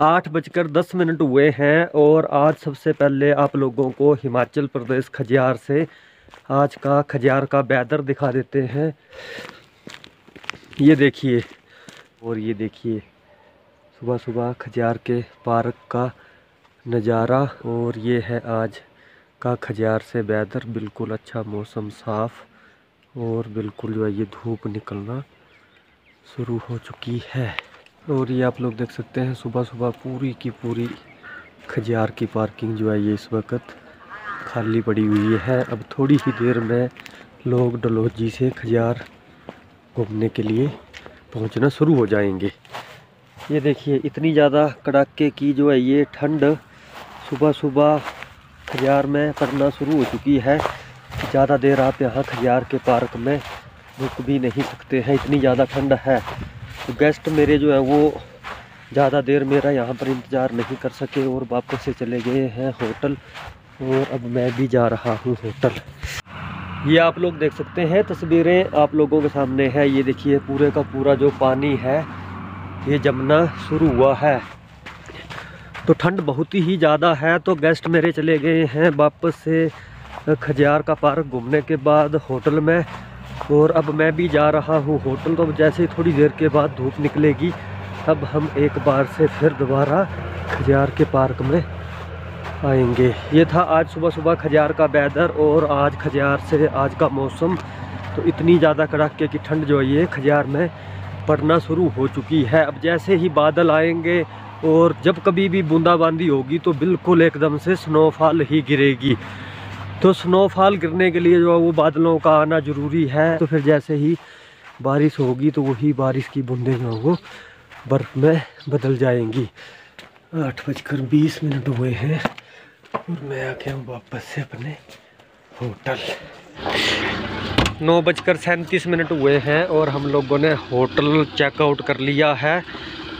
आठ बजकर दस मिनट हुए हैं और आज सबसे पहले आप लोगों को हिमाचल प्रदेश खजियार से आज का खजियार का बैदर दिखा देते हैं। ये देखिए, और ये देखिए सुबह सुबह खजियार के पार्क का नज़ारा और ये है आज का खजियार से बैदर। बिल्कुल अच्छा मौसम, साफ़ और बिल्कुल जो है ये धूप निकलना शुरू हो चुकी है। और ये आप लोग देख सकते हैं सुबह सुबह पूरी की पूरी खजियार की पार्किंग जो है ये इस वक्त खाली पड़ी हुई है। अब थोड़ी ही देर में लोग डलोजी से खजियार घूमने के लिए पहुँचना शुरू हो जाएँगे। ये देखिए, इतनी ज़्यादा कड़ाके की जो है ये ठंड सुबह सुबह खजियार में पड़ना शुरू हो चुकी है। ज़्यादा देर आप यहाँ खजियार के पार्क में रुक भी नहीं सकते हैं, इतनी ज़्यादा ठंड है। तो गेस्ट मेरे जो है वो ज़्यादा देर मेरा यहाँ पर इंतज़ार नहीं कर सके और वापस से चले गए हैं होटल और अब मैं भी जा रहा हूँ होटल। ये आप लोग देख सकते हैं, तस्वीरें आप लोगों के सामने है। ये देखिए, पूरे का पूरा जो पानी है, ये जमना शुरू हुआ है। तो ठंड बहुत ही ज़्यादा है तो गेस्ट मेरे चले गए हैं वापस से खजियार का पार्क घूमने के बाद होटल में। और अब मैं भी जा रहा हूँ होटल। तो जैसे ही थोड़ी देर के बाद धूप निकलेगी, तब हम एक बार से फिर दोबारा खजियार के पार्क में आएँगे। ये था आज सुबह सुबह खजियार का बैदर और आज खजियार से आज का मौसम। तो इतनी ज़्यादा कड़ाके की ठंड जो है, ये खजियार में पड़ना शुरू हो चुकी है। अब जैसे ही बादल आएँगे और जब कभी भी बूंदाबांदी होगी तो बिल्कुल एकदम से स्नोफॉल ही गिरेगी। तो स्नोफॉल गिरने के लिए जो है वो बादलों का आना ज़रूरी है। तो फिर जैसे ही बारिश होगी तो वही बारिश की बूंदें जो वो बर्फ़ में बदल जाएँगी। आठ बजकर बीस मिनट हुए हैं और मैं आ गया हूँ वापस से अपने होटल। नौ बजकर सैंतीस मिनट हुए हैं और हम लोगों ने होटल चेकआउट कर लिया है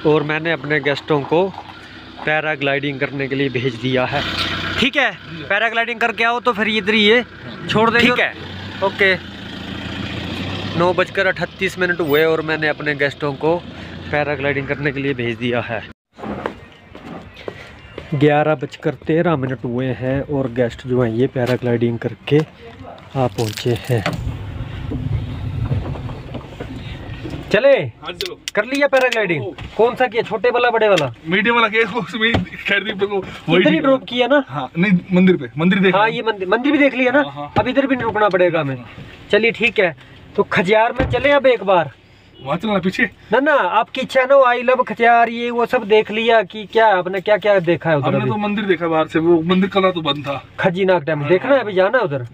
और मैंने अपने गेस्टों को पैराग्लाइडिंग करने के लिए भेज दिया है। ठीक है पैराग्लाइडिंग करके आओ तो फिर इधर ही ये छोड़ दे ठीक है। ओके। नौ बजकर अठतीस मिनट हुए और मैंने अपने गेस्टों को पैराग्लाइडिंग करने के लिए भेज दिया है। ग्यारह बजकर तेरह मिनट हुए हैं और गेस्ट जो हैं ये पैराग्लाइडिंग करके आ पहुँचे हैं। चले। हाँ चलो कर लिया पैराग्लाइडिंग कौन सा किया? छोटे वाला बड़े वाला? मीडियम वाला केस को उसमें खैर दी को इधर ही ड्रॉप किया ना? हाँ नहीं मंदिर पे मंदिर देख हाँ ये मंदिर मंदिर भी देख लिया ना? हाँ, हाँ। अब इधर भी नहीं रुकना पड़ेगा हमें। चलिए ठीक है। तो खजियार में चले अब एक बार। वहाँ चलना पीछे? ना ना आपकी इच्छा ना आई लव खजियार ये वो सब देख लिया कि क्या आपने क्या क्या देखा है उधर हमने तो मंदिर देखा बाहर से वो मंदिर कल तो बंद था। खजी नाग डैम देखना है। अभी जाना है उधर।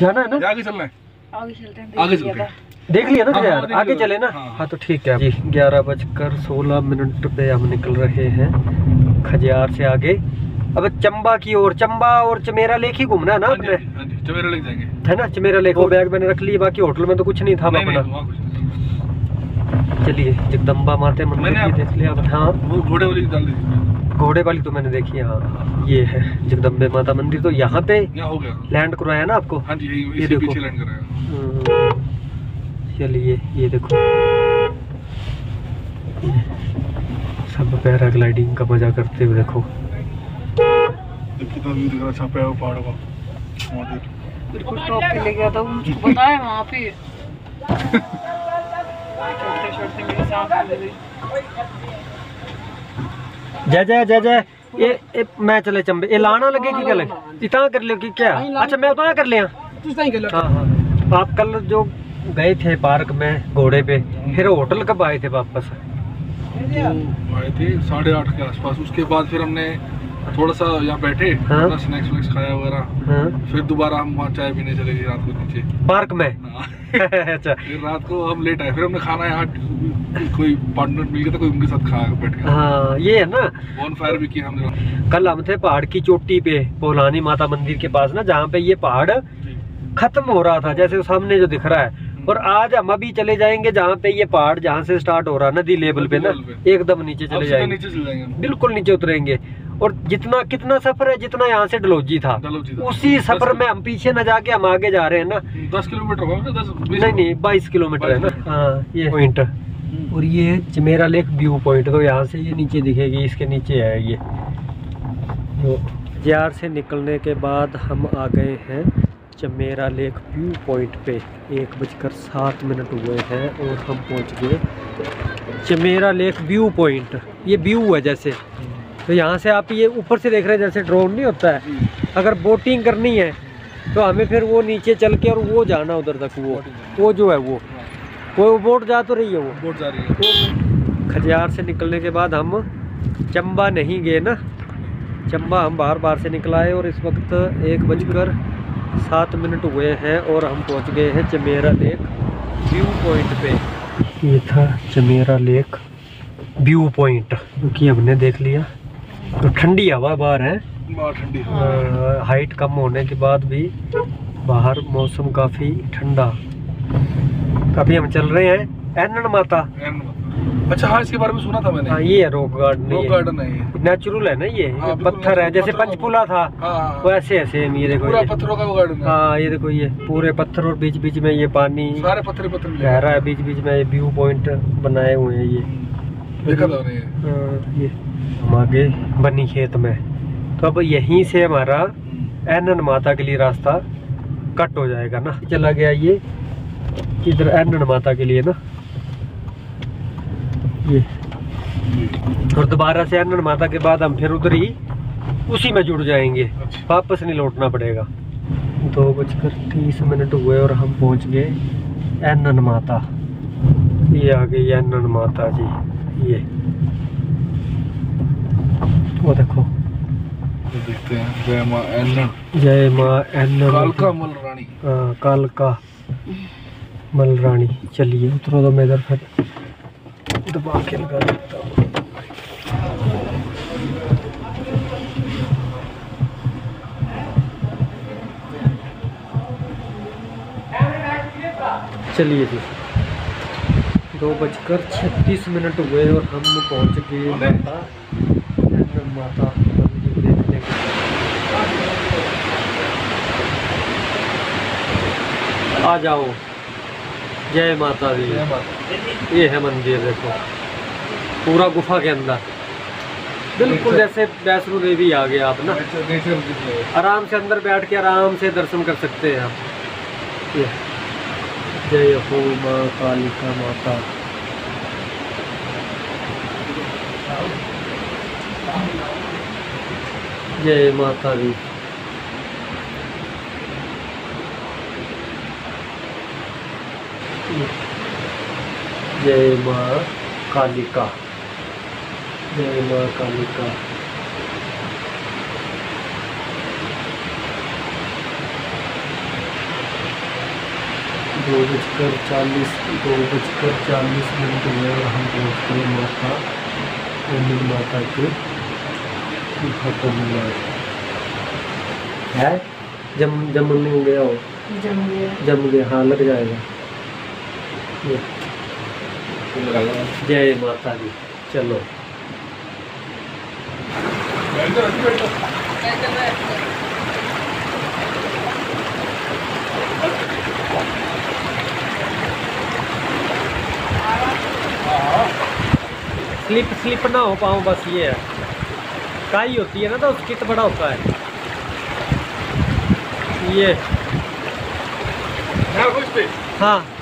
जाना है ना? आगे चलना है? आगे चलते हैं आगे चलते हैं। देख लिया ना हाँ, खजियार हाँ, आगे चले ना? हाँ। हाँ। तो ठीक है। जी ग्यारह बजकर सोलह मिनट पे हम निकल रहे हैं खजियार से आगे। अब चंबा की ओर चंबा और चमेरा लेक ही घूमना है ना हाँ हाँ चमेरा लेके जाएँगे। है ना? चमेरा लेक वो बैग मैंने रख ली बाकी होटल में तो कुछ नहीं था अपना। चलिए जगदम्बा माते मंदिर भी देख लिया। अब हाँ घोड़े वाली डाल दी घोड़े वाली तो मैंने देखी हाँ। ये है जगदम्बे माता मंदिर तो यहाँ पे हो गया। लैंड करवाया ना आपको? हाँ जी ये देखो। चलिए ये देखो। सब पैराग्लाइडिंग का मज़ा करते हुए देखो। कितना व्यू दिख छापा है वो पहाड़ों का बिल्कुल टॉप पे ले गया था पता है वहाँ पे। चढ़ते चढ़ते मेरी सांस फूल गई। जय जय जय जय। ये, ये मैं चले चंबे। ये लाना लगे कि गले इतना कर लियो कि क्या? अच्छा मैं उतना कर लिया। हाँ हाँ। आप कल जो गए थे पार्क में घोड़े पे। फिर होटल कब आए थे वापस? तो आए थे साढ़े आठ के आसपास। उसके बाद फिर हमने थोड़ा सा यहाँ बैठे हाँ। स्नैक्स वैक्स खाया वगैरह। हाँ। फिर दोबारा हम वहाँ चाय पीने चले गए रात को नीचे। पार्क में? हाँ। अच्छा। फिर रात को हम लेट आए। फिर हमने खाना यहाँ कोई पार्टनर मिल गया था कोई उनके साथ खा बैठ गया। हाँ ये है ना। बोन फायर भी किया हमने। कल हम थे पहाड़ की चोटी पे पोलानी माता मंदिर के पास ना जहाँ पे ये पहाड़ खत्म हो रहा था जैसे सामने जो दिख रहा है। और आज हम अभी चले जाएँगे जहाँ पे ये पहाड़ जहाँ से स्टार्ट हो रहा नदी लेवल पे ना एकदम नीचे चले जाएँगे। नीचे चले जाएँगे बिल्कुल नीचे उतरेंगे। और जितना कितना सफ़र है जितना यहाँ से डलोजी था। था। उसी सफ़र में हम पीछे न जाके हम आगे जा रहे हैं ना। दस किलोमीटर नहीं नहीं बाईस किलोमीटर है ना। हाँ ये पॉइंट और ये चमेरा लेक व्यू पॉइंट तो यहाँ से ये नीचे दिखेगी इसके नीचे है ये। तो जार से निकलने के बाद हम आ गए हैं। चमेरा लेक व्यू पॉइंट पे एक बजकर सात मिनट हुए हैं और हम पहुँच गए चमेरा लेक व्यू पॉइंट ये व्यू है जैसे तो यहाँ से आप ये ऊपर से देख रहे हैं जैसे ड्रोन नहीं होता है अगर बोटिंग करनी है तो हमें फिर वो नीचे चल के और वो जाना उधर तक वो वो जो है वो वो बोट जा तो रही है वो बोट जा रही है तो खजियार से निकलने के बाद हम चंबा नहीं गए ना चंबा हम बाहर बाहर से निकल आए और इस वक्त एक बजकर सात मिनट हुए हैं और हम पहुँच गए हैं चमेरा लेक व्यू पॉइंट पे। ये था चमेरा लेक व्यू पॉइंट क्योंकि हमने देख लिया। तो ठंडी हवा बाहर है। ठंडी हाइट कम होने के बाद भी बाहर मौसम काफ़ी ठंडा। अभी हम चल रहे हैं। एनन माता। एंड- अच्छा हाँ इसके बारे में सुना था मैंने। हाँ ये है रॉक गार्डन रॉक गार्डन है नेचुरल है ना ये? हाँ, पत्थर है जैसे पंचपुला था हाँ वैसे है। सेम ये देखो पूरा पत्थरों का गार्डन है। हाँ ये देखो ये पूरे पत्थर और बीच बीच में ये पानी सारे पत्थर पत्थर मिले। गहरा है बीच बीच में ये व्यू पॉइंट बनाए हुए हैं ये। देखा था ये। हाँ, हम आगे बनी खेत में। तो अब यहीं से हमारा एनन माता के लिए रास्ता कट हो जाएगा ना। चला गया ये इधर एनन माता के लिए ना। और दोबारा से एनन माता के बाद हम फिर उधर ही उसी में जुड़ जाएँगे। अच्छा। वापस नहीं लौटना पड़ेगा। दो बजकर तीस मिनट हुए और हम पहुँच गए एनन माता। ये आ गई एनन माता जी। ये। वो देखो। देखते हैं। जय माँ एन्न जय माँ एनन कालका मल रानी। हाँ, कालका मल रानी। चलिए उतरो तो मैं इधर फिर दबा के लगा देता हूँ। चलिए जी। दो बजकर छत्तीस मिनट हुए और हम पहुँच गए माता। माता देखने के लिए। आ जाओ। जय माता दी। जय माता ये है मंदिर देखो। पूरा गुफा के अंदर। बिल्कुल जैसे वैष्णो देवी आ गए आप ना? आराम से अंदर बैठ के आराम से दर्शन कर सकते हैं आप। ये। जय हो माँ कालिका माता। जय माता दी। जय माँ कालिका। जय माँ कालिका। दो बजकर चालीस दो बजकर चालीस मिनट हुए और हम पहुँच गए माता ओमिन माता के गुफा को मिला है? जम जम नहीं गया हो? जम गया। जम गया। हाँ लग जाएगा। जय माता दी। चलो। स्लिप स्लिप ना हो पाऊँ बस ये है। काई होती है ना तो स्किट बड़ा होता है। ये। हाँ।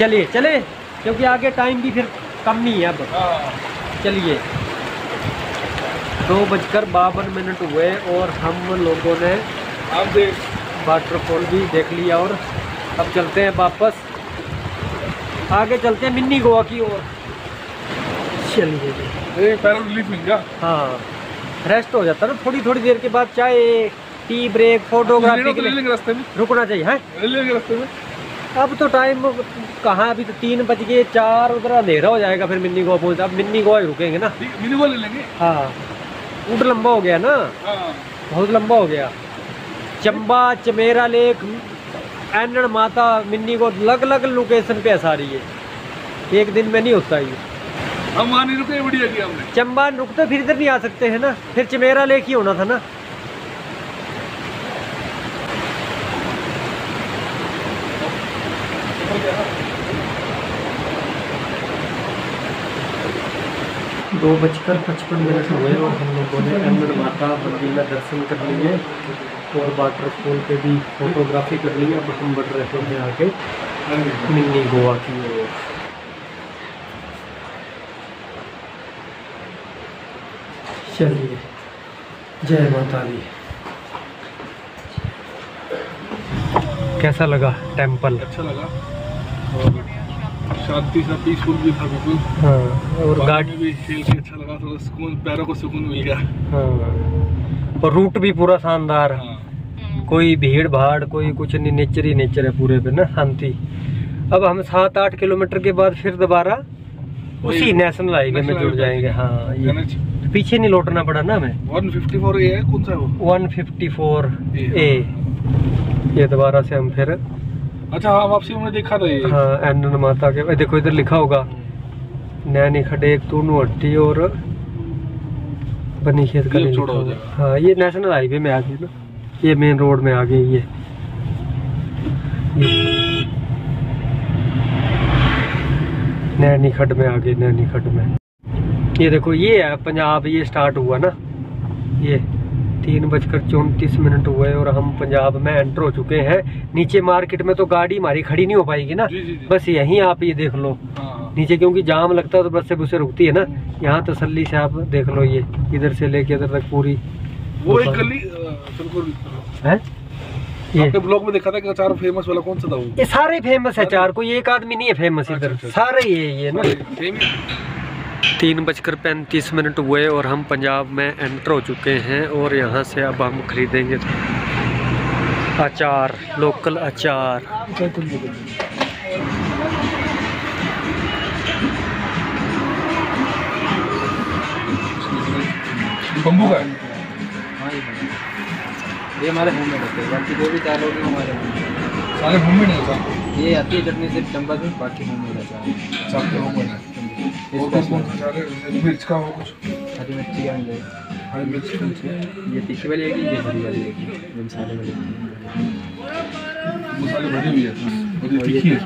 चलिए चले क्योंकि आगे टाइम भी फिर कम नहीं है अब। हाँ। चलिए। दो बजकर बावन मिनट हुए और हम लोगों ने अब वाटरफॉल भी देख लिया और अब चलते हैं वापस। आगे चलते हैं मिनी गोवा की ओर। चलिए। हाँ रेस्ट हो जाता है ना। थोड़ी थोड़ी देर के बाद चाय टी ब्रेक फोटोग्राफी के लिए रुकना चाहिए है? रास्ते में। अब तो टाइम कहाँ अभी तो तीन बज गए चार उधर अंधेरा हो जाएगा फिर मिनी गोवा पहुँच अब मिनी गोवा ही रुकेंगे ना। मिनी वो ले लेंगे। हाँ रूट लंबा हो गया ना। हाँ। बहुत लंबा हो गया। चंबा चमेरा लेक एनड माता मिन्नी को अलग अलग लोकेशन पे है सारी ये एक दिन में नहीं होता ये हम वहाँ नहीं रुके बढ़िया किया हमने चंबा रुकते फिर इधर नहीं आ सकते हैं ना फिर चमेरा लेक ही होना था ना दो बजकर पचपन मिनट हुए और हम लोगों ने अमर माता मंदिर में दर्शन कर लिए और वाटरफॉल पे भी फोटोग्राफी कर ली अब हम बढ़ रहे हैं आगे। मिनी गोवा की ओर। चलिए। जय माता दी कैसा लगा टेंपल अच्छा लगा। शांति सा पीसफुल भी था बिल्कुल। हाँ और गाड़ी भी खेल के अच्छा लगा थोड़ा सुकून पैरों को सुकून मिल गया। हाँ। और रूट भी पूरा शानदार। हाँ। कोई भीड़ भाड़ कोई कुछ नहीं नेचर ही नेचर है पूरे पे ना शांति। अब हम सात आठ किलोमीटर के बाद फिर दोबारा उसी नेशनल हाईवे में जुड़ जाएँगे हाँ ये पीछे नहीं लौटना पड़ा ना हमें। 154 ए है कौन सा वो? 154 ए, ए ये दोबारा से हम फिर अच्छा हाँ वापसी हमने देखा था ये। हाँ एनन माता के देखो इधर लिखा होगा। नैनी खड़े एक तूनू हट्टी और बनी खेत का हो। हाँ ये नेशनल हाईवे में आ गई ना। ये मेन रोड में आ गई ये। ये नैनी खड्ड में आ गई नैनी खड्ड में। ये देखो ये है पंजाब ये स्टार्ट हुआ ना। ये तीन बजकर चौंतीस मिनट हुए और हम पंजाब में एंटर हो चुके हैं। नीचे मार्केट में तो गाड़ी हमारी खड़ी नहीं हो पाएगी ना। जी जी जी। बस यहीं आप ये देख लो। हाँ हाँ। नीचे क्योंकि जाम लगता है तो बस से बुसे रुकती है ना। यहाँ तसल्ली से आप देख लो ये इधर से लेके इधर तक पूरी। वो एक गली बिल्कुल। है? आपके ब्लॉग में देखा था कि अचार फ़ेमस वाला कौन सा था वो? ये सारे फ़ेमस है चार कोई एक आदमी नहीं है फ़ेमस इधर। अच्छा, अच्छा। सारे ये ये ना। तीन बजकर पैंतीस मिनट हुए और हम पंजाब में एंटर हो चुके हैं और यहाँ से अब हम खरीदेंगे अचार लोकल अचार। बम्बू का ये हमारे होम मेड होते हैं। बाकी जो भी चार लोग हैं हमारे सारे होम मेड है। ये आती है चटनी सिर्फ़ चंबा से बाकी होम मेड है। मेड है। है? मिर्च का हो कुछ? हरी मिर्ची का मिलेगा हरी मिर्च है? ये तीखी वाली आएगी ये हरी वाली आएगी ये मसाले वाली मसाले भरी हुई है। ये तीखी है।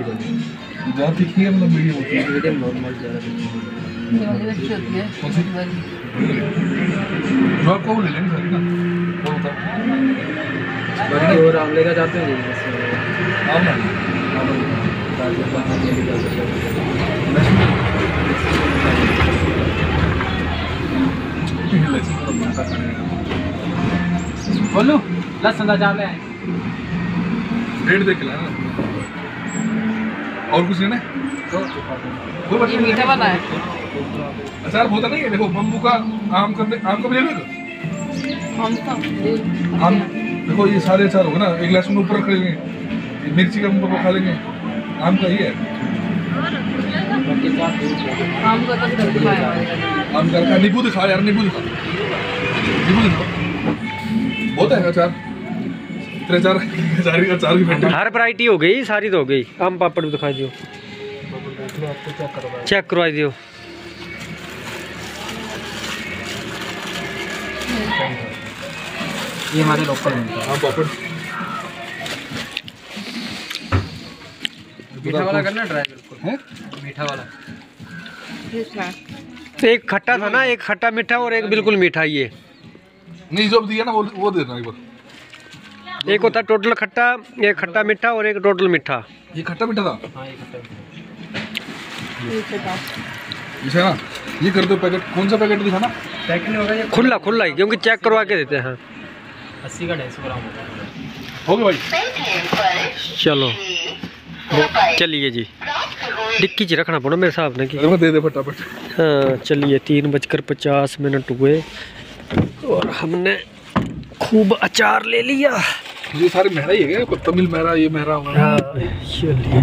ज़्यादा तीखी है मतलब मीडियम होती है? मीडियम नॉर्मल ज़्यादा तीखी होती है। कौन सी? जो आपको वो ले लेंगे सारी ना? बताओ बाकी और आमले का चाहते हैं ये बस, आप आमले, है। बोलो डेढ़ दे के लाना और कुछ लेना। वो मीठा वाला है। अचार बहुत है देखो बम्बू का आम का आम का भी ले लो हम तो देखो ये सारे अचार होगा ना एक लहसुन ऊपर रख लेंगे मिर्ची का ऊपर खा लेंगे आम का ही है। दूध है। आम का तो रखा नींबू दिखा यार नींबू दिखा। नींबू दिखा। बहुत है अचार। इतने अचार अचार अचार की हर वैरायटी हो गई सारी तो हो गई। आम पापड़ भी दिखाई दियो। देख करवाए चेक करवाई दियो। ये हमारे लोकल मिलता है। आम पापड़ मीठा वाला करना ट्राई बिल्कुल। है? मीठा वाला। एक खट्टा था ना एक खट्टा मीठा और एक बिल्कुल मीठा ये। नहीं जो दिया ना वो वो दे देना एक बार। एक होता टोटल खट्टा एक खट्टा मीठा और एक टोटल मीठा। ये खट्टा मीठा था? हाँ ये खट्टा मीठा। इसे ना ये कर दो पैकेट। कौन सा पैकेट दिखा ना पैकेट होगा खुला खुला ही क्योंकि चेक करवा के देते हैं अस्सी का ढाई सौ ग्राम होता है हो गया भाई। चलो। चलिए जी। डिक्की च रखना पड़ा मेरे हिसाब ने कि दे दे फटाफट। हाँ चलिए तीन बजकर पचास मिनट हुए और हमने खूब अचार ले लिया। ये सारे मेहरा ही है क्या? तमिल मेहरा ये मेहरा हाँ चलिए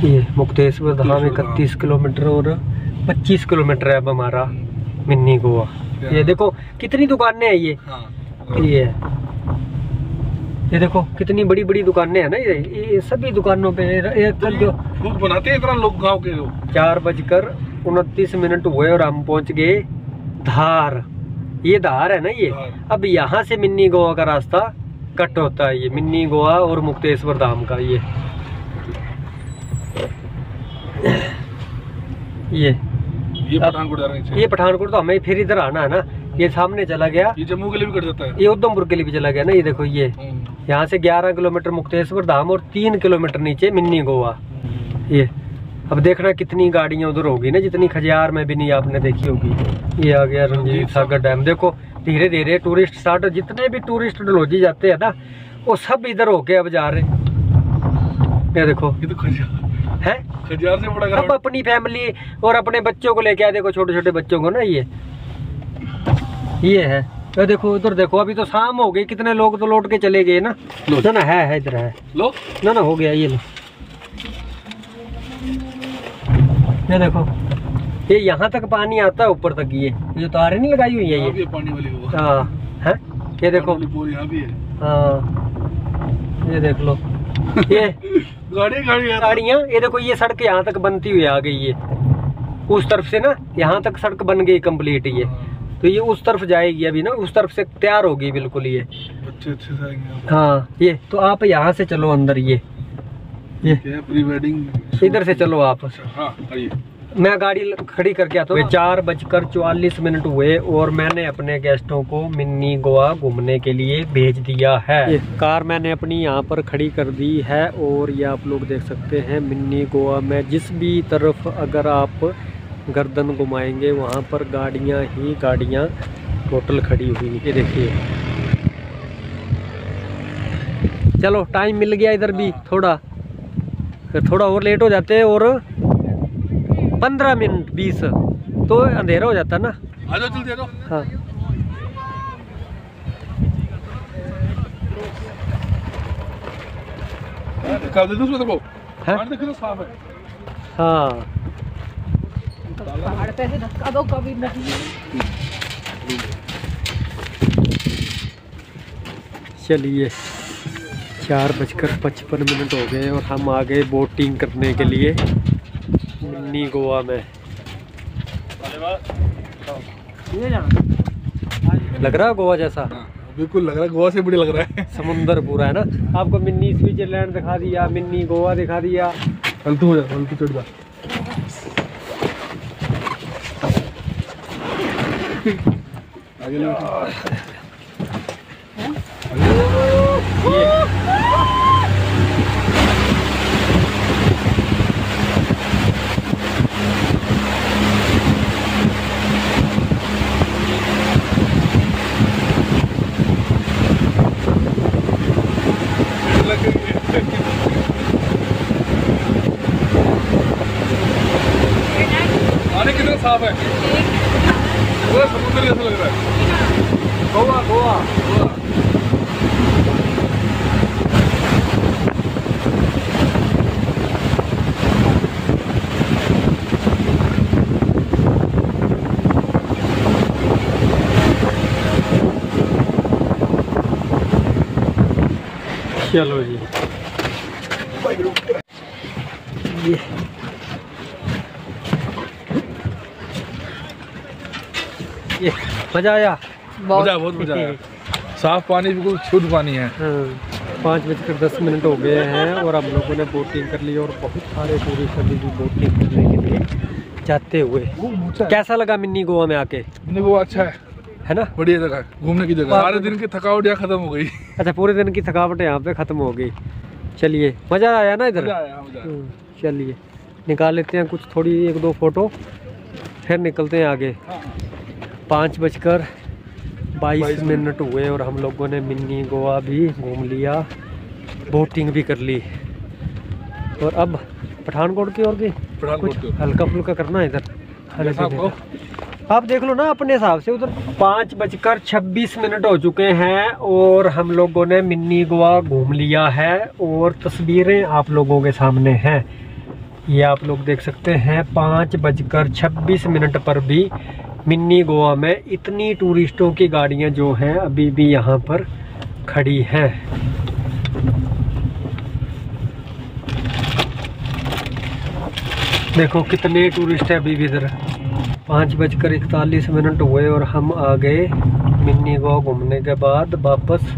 ये मुक्तेश्वर धाम इकतीस किलोमीटर और पच्चीस किलोमीटर है अब हमारा मिनी गोवा। ये देखो कितनी दुकानें हैं ये। हाँ। ये ये देखो कितनी बड़ी बड़ी दुकानें हैं ना ये। ये सभी दुकानों पे एक तो जो दूध बनाते हैं इतना लोग गाँव के लोग चार बजकर उनतीस मिनट हुए और हम पहुँच गए धार। ये धार है ना ये? अब यहाँ से मिन्नी गोवा का रास्ता कट होता है ये मिन्नी गोवा और मुक्तेश्वर धाम का ये। ये। ये पठानकोट जा रहे हैं ये पठानकोट तो हमें फिर इधर आना है ना। ये सामने चला गया। ये जम्मू के लिए भी कट जाता है। ये उधमपुर के लिए भी चला गया ना। ये देखो ये। हम्म। यहाँ से 11 किलोमीटर मुक्तेश्वर धाम और तीन किलोमीटर नीचे मिन्नी गोवा। ये। अब देखना कितनी गाड़ियाँ उधर होगी ना। जितनी खजियार में भी नहीं आपने देखी होगी। ये आ गया रंजीत सागर। डैम। देखो धीरे धीरे टूरिस्ट स्टार्ट जितने भी टूरिस्ट डलोजी जाते हैं ना वो सब इधर होके अब जा रहे हैं। ये देखो। ये तो खजियार। है? से बड़ा अब अपनी फैमिली और अपने बच्चों को लेके आए देखो छोटे छोटे बच्चों को ना ये। ये है। ये देखो उधर देखो अभी तो शाम हो गई कितने लोग तो लौट के चले गए ना। ना ना है है इधर है। लो। ना ना हो गया ये लो। ये देखो ये यहाँ तक पानी आता है ऊपर तक ये। ये तारे नहीं लगाई हुई है ये? पानी वाली हाँ है? ये देखो। हाँ ये देख लो। ये गाड़ी गाड़ी गाड़ियाँ ये देखो ये सड़क यहाँ तक बनती हुई आ गई है। उस तरफ़ से ना यहाँ तक सड़क बन गई कंप्लीट ये तो ये उस तरफ़ जाएगी अभी ना उस तरफ़ से तैयार होगी बिल्कुल ये। अच्छे अच्छे से आएँगे हाँ ये तो आप यहाँ से चलो अंदर ये। ये। प्री वेडिंग इधर से चलो आप। हाँ आइए। मैं गाड़ी खड़ी करके आता हूँ चार बजकर चौवालीस मिनट हुए और मैंने अपने गेस्टों को मिनी गोवा घूमने के लिए भेज दिया है। कार मैंने अपनी यहाँ पर खड़ी कर दी है और ये आप लोग देख सकते हैं मिनी गोवा में। जिस भी तरफ़ अगर आप गर्दन घुमाएँगे वहाँ पर गाड़ियाँ ही गाड़ियाँ टोटल खड़ी हुई ये देखिए। चलो टाइम मिल गया इधर भी थोड़ा। फिर थोड़ा और लेट हो जाते हैं और पंद्रह मिनट बीस। तो अंधेरा हो जाता ना। आ जाओ जल्दी आ जाओ। हाँ। कर दे देखो तो साफ़ है। हाँ। पहाड़ पे से धक्का दो कभी नहीं। चलिए चार बजकर पचपन मिनट हो गए और हम आ गए बोटिंग करने के लिए। मिनी गोवा में। लग रहा है गोवा जैसा? हाँ, बिल्कुल लग रहा है गोवा से बढ़िया लग रहा है। समुंदर पूरा है ना? आपको मिनी स्विट्जरलैंड दिखा दिया मिनी गोवा दिखा दिया। हल्तू हो जा हल्तू चढ़ जा। आगे ले पानी कितना साफ़ है? पूरा समुद्र जैसा लग रहा है। गोवा गोवा चलो जी। ये ये मज़ा आया। मज़ा बहुत मज़ा आया। साफ़ पानी बिल्कुल शुद्ध पानी है। हाँ, पाँच बजकर दस मिनट हो गए हैं और हम लोगों ने बोटिंग कर ली और बहुत सारे टूरिस्ट अभी भी बोटिंग करने के लिए जाते हुए। कैसा लगा मिनी गोवा में आके? नहीं वो अच्छा है। है ना? बढ़िया जगह घूमने की जगह। सारे दिन की थकावट यहाँ खत्म हो गई। अच्छा पूरे दिन की थकावट यहाँ पे ख़त्म हो गई। चलिए मज़ा आया ना इधर? हम्म, चलिए निकाल लेते हैं कुछ थोड़ी एक दो फ़ोटो फिर निकलते हैं आगे। हाँ। पाँच बजकर बाईस मिनट हुए और हम लोगों ने मिनी गोवा भी घूम लिया बोटिंग भी कर ली। और अब पठानकोट की ओर भी कुछ हल्का फुल्का करना है इधर। आप देख लो ना अपने हिसाब से उधर। पाँच बजकर छब्बीस मिनट हो चुके हैं और हम लोगों ने मिनी गोवा घूम लिया है और तस्वीरें आप लोगों के सामने हैं। ये आप लोग देख सकते हैं पाँच बजकर छब्बीस मिनट पर भी मिनी गोवा में इतनी टूरिस्टों की गाड़ियाँ जो हैं अभी भी यहाँ पर खड़ी हैं। देखो कितने टूरिस्ट हैं अभी भी इधर। पाँच बजकर इकतालीस मिनट हुए और हम आ गए मिनी गोवा घूमने के बाद वापस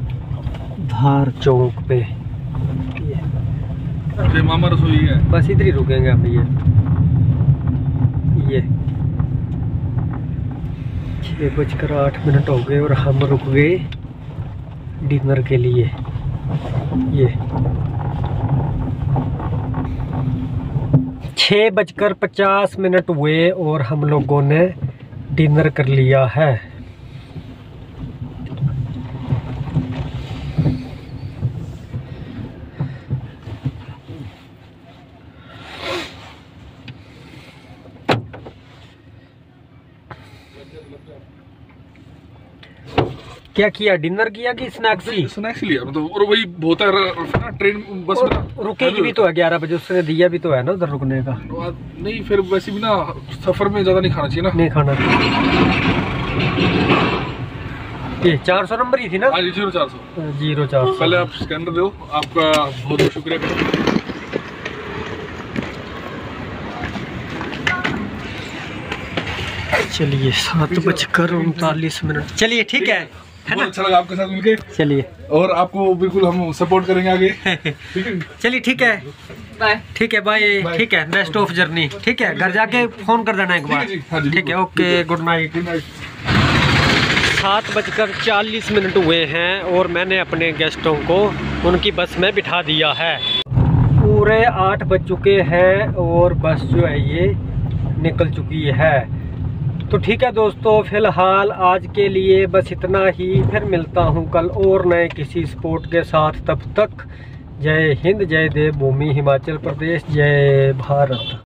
धार चौक पे। मामा रसोई है। बस इधर ही रुकेंगे अब ये। ये। छः बजकर आठ मिनट हो गए और हम रुक गए डिनर के लिए। ये। छः बजकर पचास मिनट हुए और हम लोगों ने डिनर कर लिया है। क्या किया? डिनर किया कि स्नैक्स ही स्नैक्स लिया मतलब और वही होता है ना ट्रेन बस में। रुकेगी भी तो है ग्यारह बजे उसने दिया भी तो है ना उधर रुकने का। नहीं फिर वैसे भी ना सफ़र में ज़्यादा नहीं खाना चाहिए ना। नहीं खाना ये चार सौ नंबर ही थी ना? हाँ ज़ीरो चार सौ। ज़ीरो चार सौ। पहले आप स्कैनर दो आपका बहुत बहुत शुक्रिया। करें चलिए सात बजकर उनतालीस मिनट। चलिए ठीक है है। बहुत अच्छा लगा आपके साथ मिलके। चलिए। और आपको बिल्कुल हम सपोर्ट करेंगे आगे। ठीक है? चलिए ठीक है। बाय ठीक है बाय ठीक है बेस्ट ऑफ़ जर्नी ठीक है घर जाके फ़ोन कर देना एक बार। हाँ ठीक है okay good night good night सात बजकर चालीस मिनट हुए हैं और मैंने अपने गेस्टों को उनकी बस में बिठा दिया है। पूरे आठ बज चुके हैं और बस जो है ये निकल चुकी है। तो ठीक है दोस्तों, फ़िलहाल आज के लिए बस इतना ही। फिर मिलता हूँ कल और नए किसी स्पोर्ट के साथ। तब तक जय हिंद, जय देव, भूमि, हिमाचल प्रदेश, जय भारत।